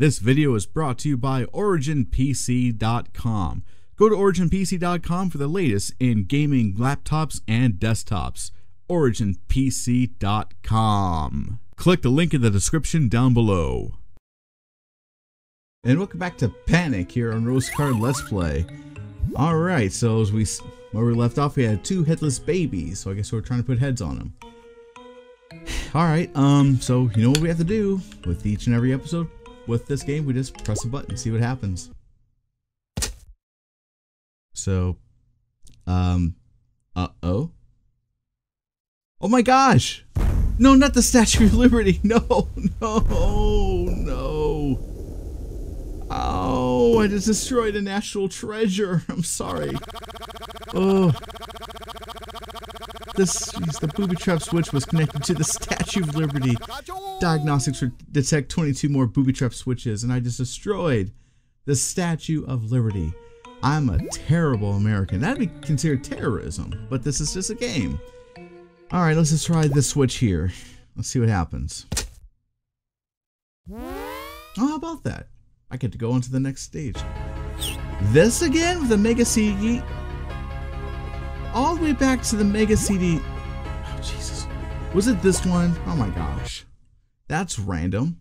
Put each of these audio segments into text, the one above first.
This video is brought to you by OriginPC.com. Go to OriginPC.com for the latest in gaming laptops and desktops. OriginPC.com. Click the link in the description down below. And welcome back to Panic here on Rose Colored Let's Play. Alright, so as we where we left off, we had two headless babies, so I guess we're trying to put heads on them. Alright, um, so you know what we have to do with each and every episode? With this game, we just press a button, see what happens. So, um, uh-oh. Oh my gosh! No, not the Statue of Liberty! No, no, no. Oh, I just destroyed a national treasure. I'm sorry. Oh. This, geez, the booby trap switch was connected to the Statue of Liberty. Diagnostics would detect 22 more booby trap switches, and I just destroyed the Statue of Liberty. I'm a terrible American. That'd be considered terrorism, but this is just a game. All right, let's just try this switch here. Let's see what happens. Oh, how about that? I get to go on to the next stage. This again with the Mega CD? All the way back to the Mega CD. Oh, Jesus. Was it this one? Oh my gosh. That's random.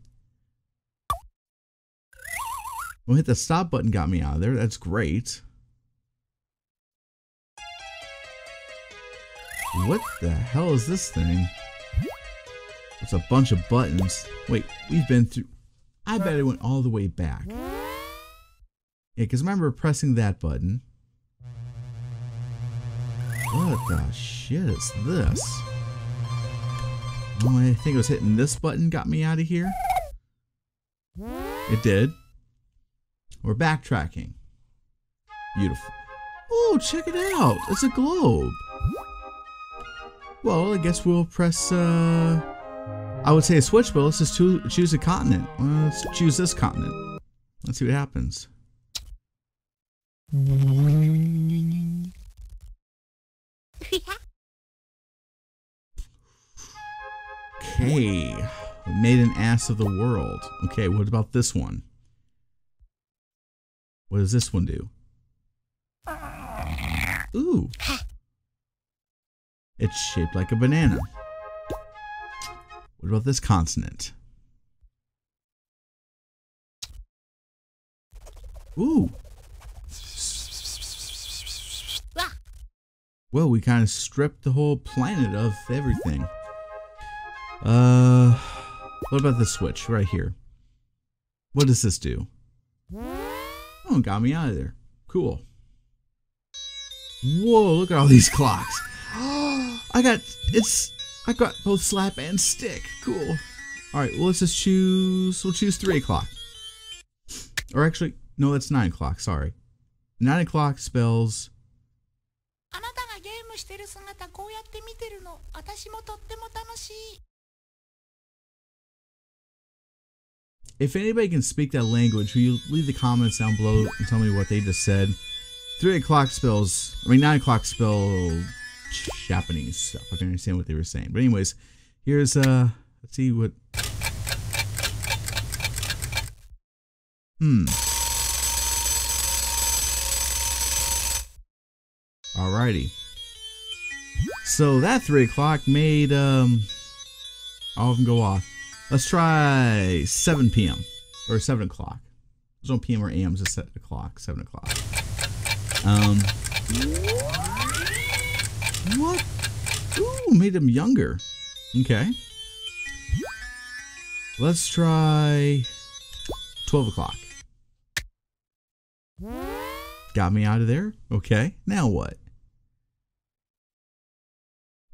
Well, hit the stop button got me out of there. That's great. What the hell is this thing? It's a bunch of buttons. Wait, we've been through... I bet it went all the way back. Yeah, because remember pressing that button. What the shit is this? I think it was hitting this button got me out of here. It did. We're backtracking. Beautiful. Oh, check it out. It's a globe. Well, I guess we'll press, uh... I would say a switch, but let's just choose a continent. Let's choose this continent. Let's see what happens. Okay, we made an ass of the world. Okay, what about this one? What does this one do? Ooh. It's shaped like a banana. What about this consonant? Ooh. Well, we kind of stripped the whole planet of everything. Uh, what about the switch right here? What does this do? Oh, got me out of there. Cool. Whoa, look at all these clocks. I got, it's, I got both slap and stick. Cool. All right, well, let's just choose, we'll choose 3 o'clock. Or actually, no, that's 9 o'clock, sorry. 9 o'clock spells... If anybody can speak that language, will you leave the comments down below and tell me what they just said? 3 o'clock spells, I mean 9 o'clock spell Japanese stuff. I can understand what they were saying. But anyways, here's, uh, let's see what... Hmm. Alrighty. So that 3 o'clock made, um, all of them go off. Let's try 7 p.m. or 7 o'clock. There's no p.m. or a.m. Just 7 o'clock. 7 o'clock. Um. What? Ooh, made him younger. Okay. Let's try 12 o'clock. Got me out of there? Okay. Now what?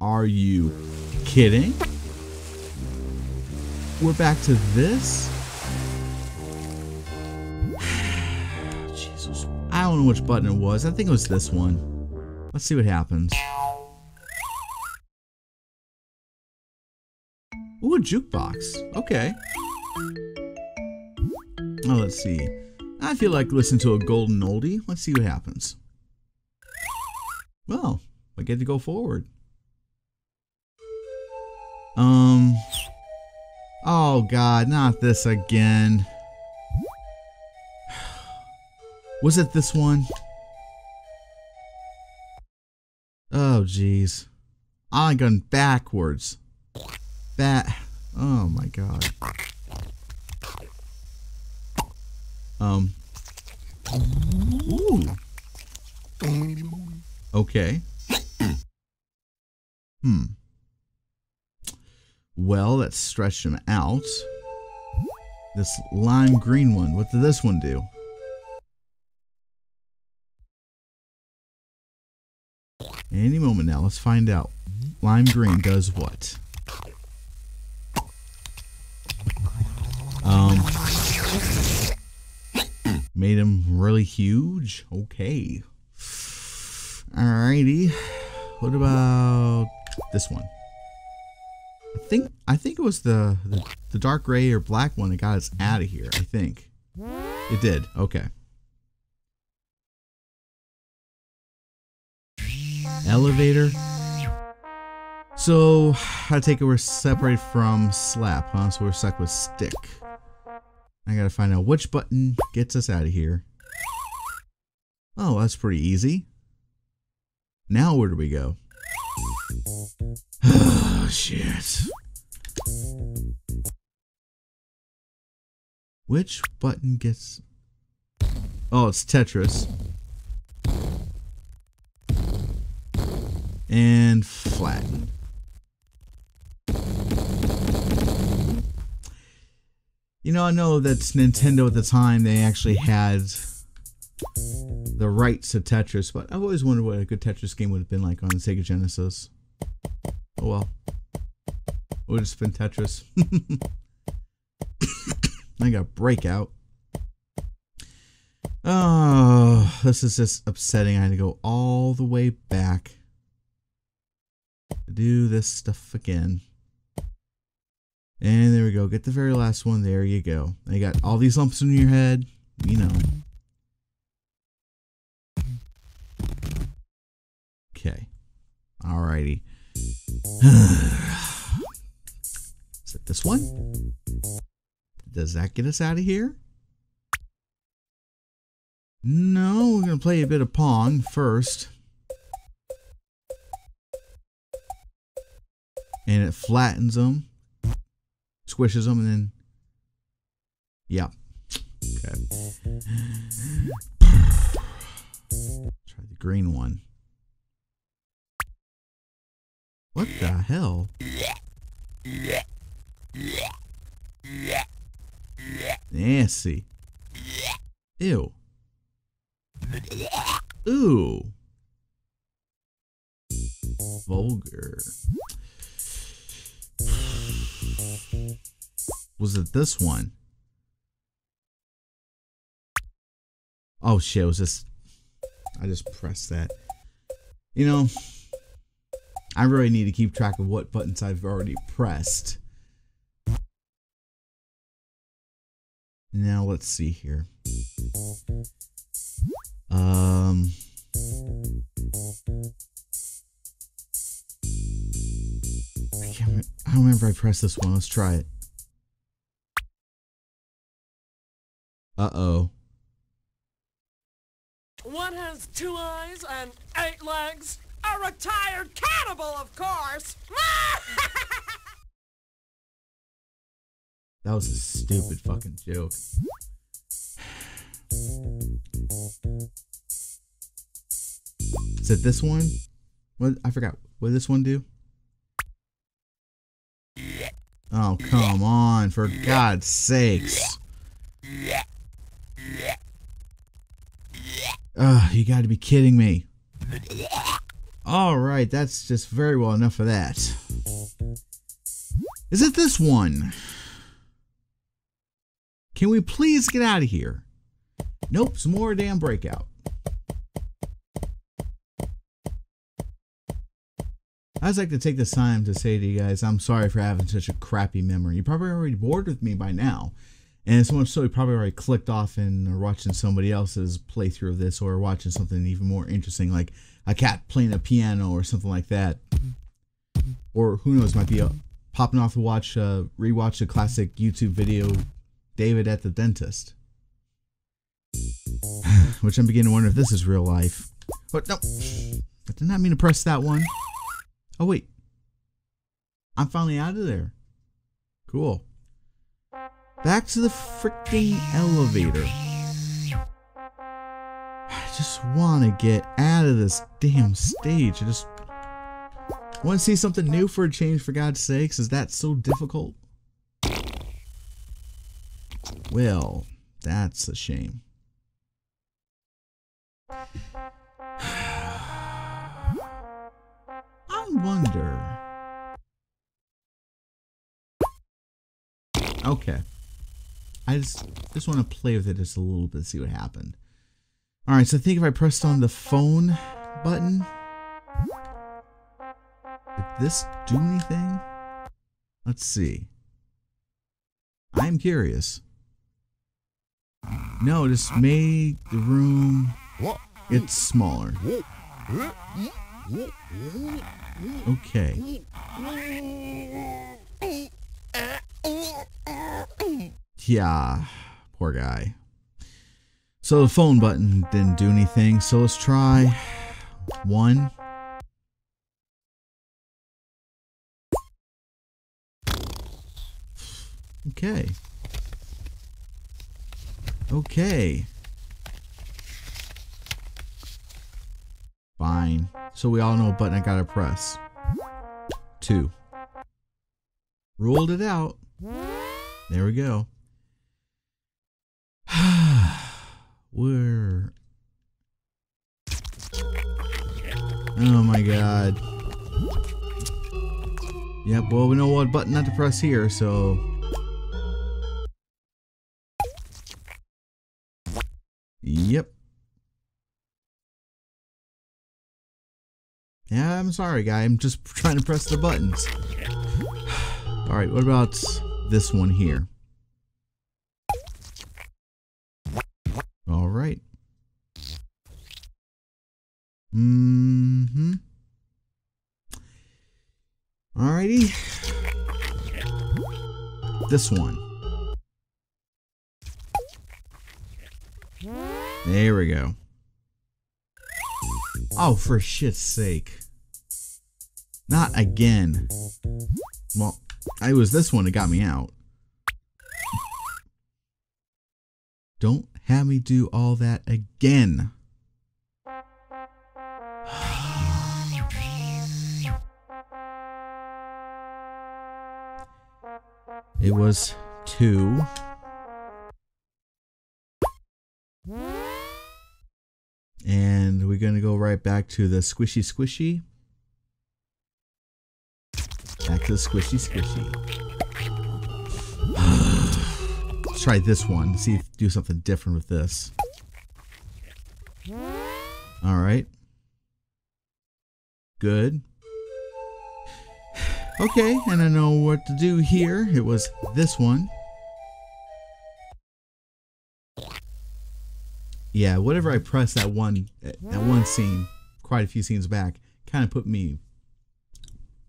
Are you kidding? We're back to this? Jesus. I don't know which button it was. I think it was this one. Let's see what happens. Ooh, a jukebox. Okay. Oh, let's see. I feel like listening to a golden oldie. Let's see what happens. Well, I get to go forward. Um, Oh god, not this again. Was it this one? Oh, jeez. I'm going backwards. That. Oh my god. Um. Ooh. Okay. Hmm. Well, let's stretch them out. This lime green one. What did this one do? Any moment now, let's find out. Lime green does what? Um, made him really huge. Okay. Alrighty. What about this one? I think I think it was the, the the dark gray or black one that got us out of here. I think it did. Okay. Elevator. So I take it we're separated from slap, huh? So we're stuck with stick. I gotta find out which button gets us out of here. Oh, that's pretty easy. Now where do we go? Shit. Which button gets... Oh, it's Tetris. And flatten. You know, I know that's Nintendo at the time. They actually had the rights to Tetris, but I've always wondered what a good Tetris game would have been like on the Sega Genesis. Oh well. Oh, Would have been Tetris. I got Breakout. Oh, this is just upsetting. I had to go all the way back do this stuff again. And there we go. Get the very last one. There you go. You got all these lumps in your head. You know. Okay. Alrighty. This one? Does that get us out of here? No, we're going to play a bit of Pong first. And it flattens them squishes them and then yeah okay try the green one what the hell nasty ew ooh vulgar was it this one? Oh shit, it was just I just pressed that. You know, I really need to keep track of what buttons I've already pressed. Now let's see here. Um I can't I don't remember I pressed this one. Let's try it. Uh-oh. One has two eyes and eight legs. A retired cannibal, of course. that was a stupid fucking joke. Is it this one? What I forgot. What did this one do? Oh, come on, for God's sakes. Ugh, you gotta be kidding me. Alright, that's just very well enough of that. Is it this one? Can we please get out of here? Nope, some more damn breakout. I'd like to take this time to say to you guys, I'm sorry for having such a crappy memory. You're probably already bored with me by now. And so much so, you probably already clicked off and are watching somebody else's playthrough of this or watching something even more interesting like a cat playing a piano or something like that. Or who knows, might be a, uh, popping off to watch, uh, rewatch a classic YouTube video, David at the Dentist. Which I'm beginning to wonder if this is real life. But no, I did not mean to press that one. Oh wait, I'm finally out of there. Cool. Back to the freaking elevator. I just want to get out of this damn stage. I just want to see something new for a change, for God's sakes. Is that so difficult? Well, that's a shame. I wonder. Okay. I just just want to play with it just a little bit, see what happened. All right, so I think if I pressed on the phone button, did this do anything? Let's see. I'm curious. No, just made the room It's smaller. Okay. Yeah, poor guy. So the phone button didn't do anything, so let's try one. Okay. Okay. Fine. So we all know what button I gotta press. Two. Ruled it out. There we go. We're. Oh my god. Yep, well, we know what button not to press here, so. Yep. Yeah, I'm sorry, guy. I'm just trying to press the buttons. Alright, what about this one here? Alright. Mm-hmm. Alrighty. This one. There we go. Oh, for shit's sake. Not again. Well, it was this one that got me out. Don't have me do all that again. It was two. Right back to the squishy squishy. Back to the squishy squishy. Let's try this one. See if do something different with this. All right. Good. Okay, and I know what to do here. It was this one. Yeah, whatever I press that one that one scene, quite a few scenes back, kind of put me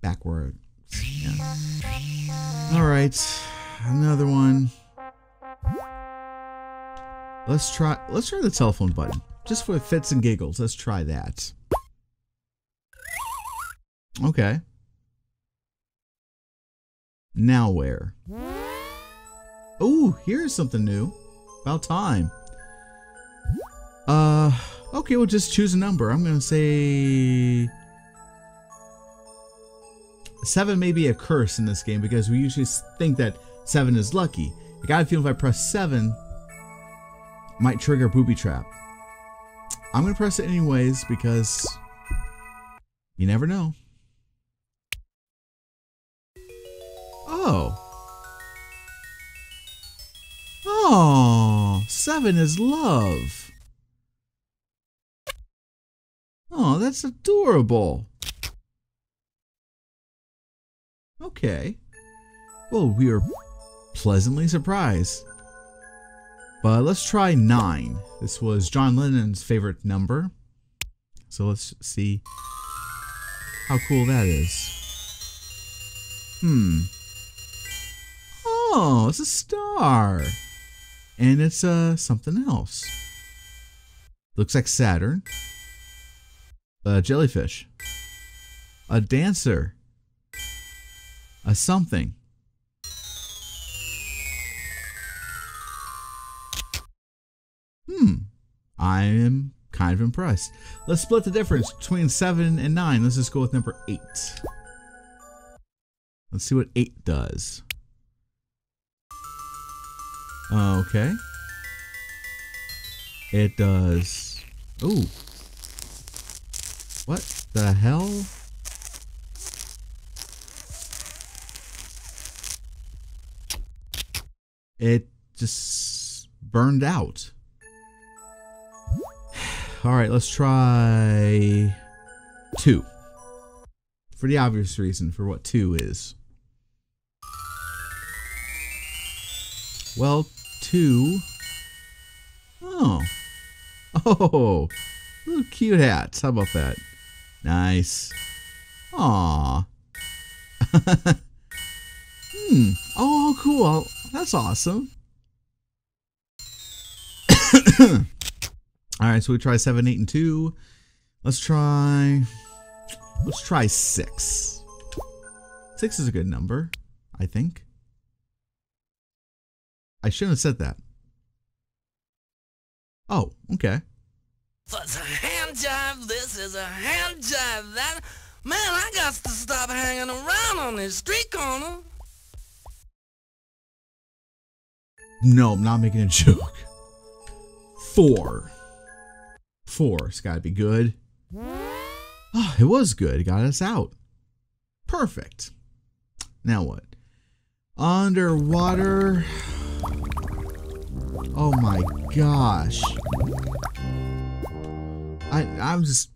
backward. Yeah. All right, another one. Let's try. Let's try the telephone button, just for fits and giggles. Let's try that. Okay. Now where? Oh, here's something new. About time. Uh, okay, we'll just choose a number. I'm gonna say seven may be a curse in this game because we usually think that seven is lucky. I got a feeling if I press seven, might trigger booby trap. I'm gonna press it anyways because you never know. Oh. Oh, seven is love. Oh, that's adorable. Okay. Well, we are pleasantly surprised. But let's try nine. This was John Lennon's favorite number. So let's see how cool that is. Hmm. Oh, it's a star. And it's uh something else. Looks like Saturn. A jellyfish. A dancer. A something. Hmm. I am kind of impressed. Let's split the difference between 7 and 9. Let's just go with number 8. Let's see what 8 does. Okay. It does. Ooh. What the hell? It just burned out. All right, let's try two. For the obvious reason for what two is. Well, two. Oh. Oh. Little cute hats. How about that? Nice. Aw. hmm. Oh, cool. That's awesome. All right, so we try seven, eight, and two. Let's try. Let's try six. Six is a good number, I think. I shouldn't have said that. Oh, okay. That's a hand jive. This is a hand jive. That man, I got to stop hanging around on this street corner. No, I'm not making a joke. Four. Four. It's got to be good. Oh, it was good. It got us out. Perfect. Now what? Underwater. Oh my gosh. I I'm just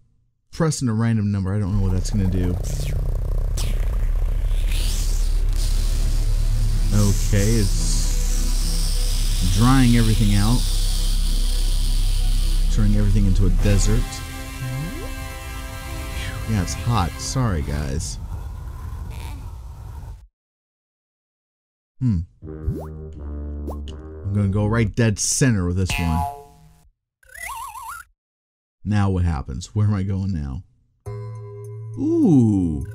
pressing a random number. I don't know what that's gonna do. Okay, it's drying everything out. Turning everything into a desert. Yeah, it's hot. Sorry, guys. Hmm. I'm gonna go right dead center with this one. Now what happens? Where am I going now? Ooh.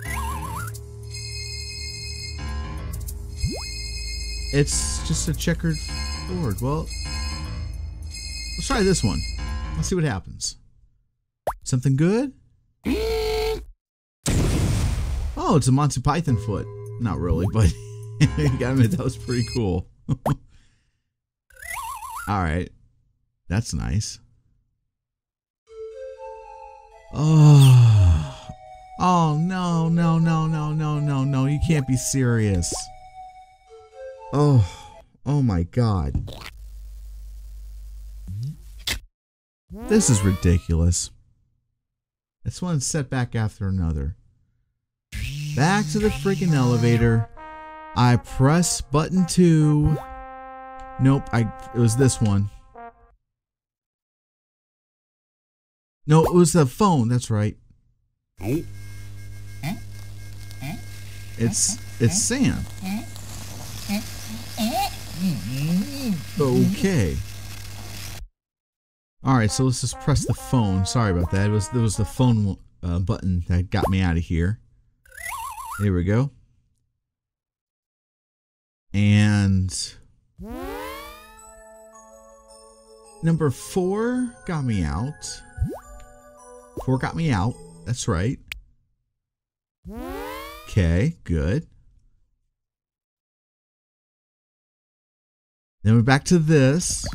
It's just a checkered board. Well, let's try this one. Let's see what happens. Something good? Oh, it's a Monty Python foot. Not really, but admit that was pretty cool. Alright. That's nice. Oh. Oh no, no, no, no, no, no, no. You can't be serious. Oh. Oh my god. This is ridiculous. It's one setback after another. Back to the freaking elevator. I press button two. Nope, I it was this one. No, it was the phone, that's right. It's it's Sam. Okay. All right, so let's just press the phone. Sorry about that. It was there was the phone uh, button that got me out of here. Here we go. And number four got me out. Four got me out. That's right. Okay, good. Then we're back to this.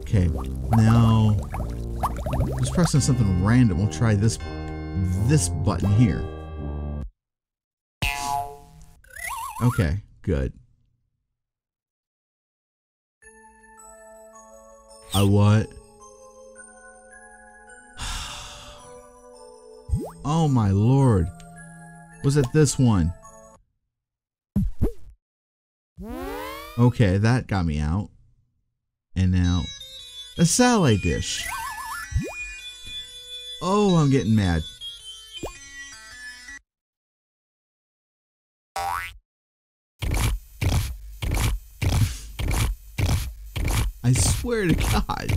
Okay, now just pressing something random. We'll try this this button here. Okay, good. I what? Oh my lord. Was it this one? Okay, that got me out. And now, a satellite dish. Oh, I'm getting mad. I swear to God.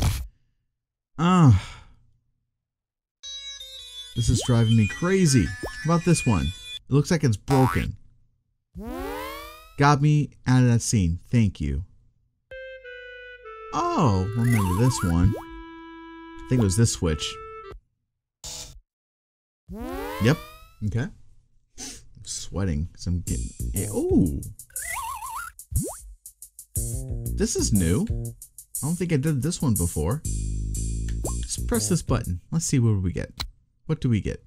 Ah. This is driving me crazy. How about this one? It looks like it's broken. Got me out of that scene. Thank you. Oh, remember this one. I think it was this switch. Yep. Okay. I'm sweating because I'm getting. Ooh. This is new. I don't think I did this one before. Just press this button. Let's see what we get. What do we get?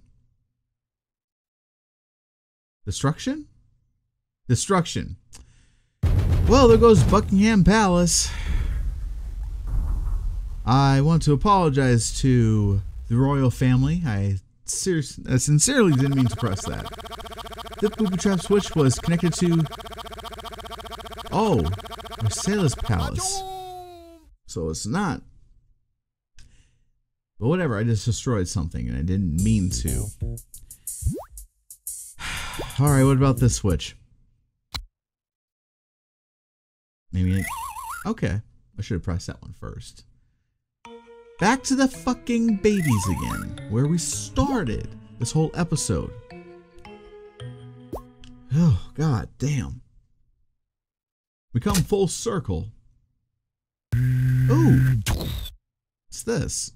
Destruction? Destruction. Well, there goes Buckingham Palace. I want to apologize to the royal family. I, I sincerely didn't mean to press that. The booby trap switch was connected to... Oh, Marcella's palace. So it's not. But whatever, I just destroyed something and I didn't mean to. Alright, what about this switch? Maybe Okay, I should have pressed that one first. Back to the fucking babies again, where we started this whole episode. Oh, god damn. We come full circle. Ooh. What's this?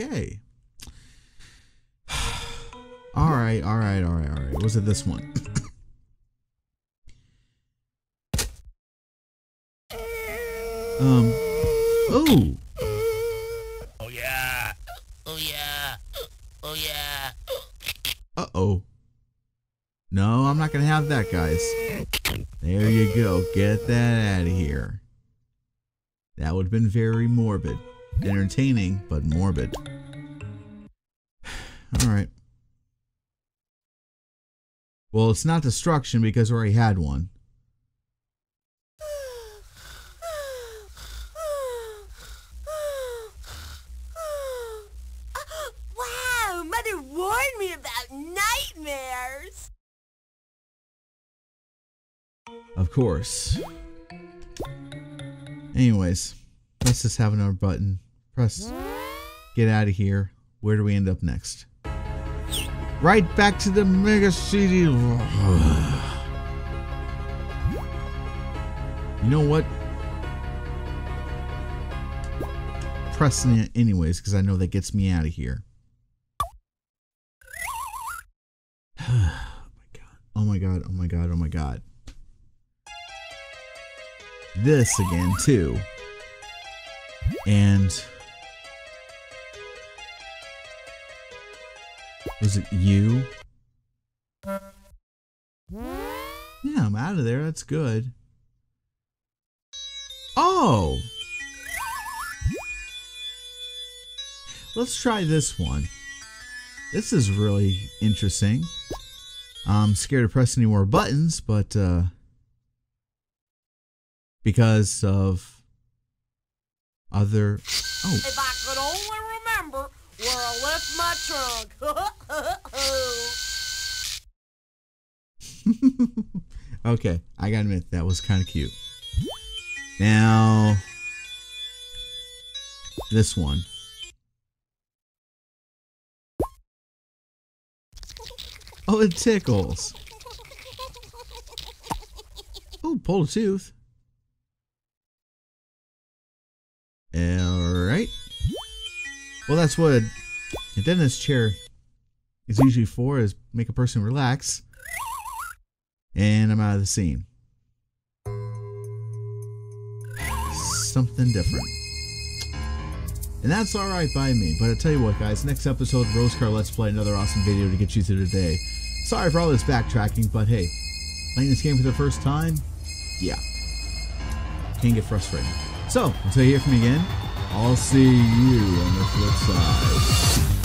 Okay. all right, all right, all right, all right. Was it this one? um. Oh. Oh yeah. Oh yeah. Oh yeah. Uh oh. No, I'm not gonna have that, guys. There you go. Get that out of here. That would have been very morbid. Entertaining, but morbid. Alright. Well, it's not destruction because we already had one. Wow, Mother warned me about nightmares. Of course. Anyways, let's just have another button. Press get out of here. Where do we end up next? Right back to the Mega CD. you know what? Pressing it anyways because I know that gets me out of here. oh my god, oh my god, oh my god, oh my god. This again, too. And Was it you? Yeah, I'm out of there. That's good. Oh! Let's try this one. This is really interesting. I'm scared to press any more buttons, but uh, because of other. Oh. If I could only remember where I left my trunk. okay, I gotta admit that was kind of cute. Now, this one. Oh, it tickles. Oh, pull a tooth. Alright. Well, that's what a dentist chair is usually for, is make a person relax. And I'm out of the scene. Something different. And that's alright by me. But I tell you what, guys, next episode of Rose Colored Let's Play another awesome video to get you through the day. Sorry for all this backtracking, but hey, playing this game for the first time, yeah, can get frustrating. So, until you hear from me again, I'll see you on the flip side.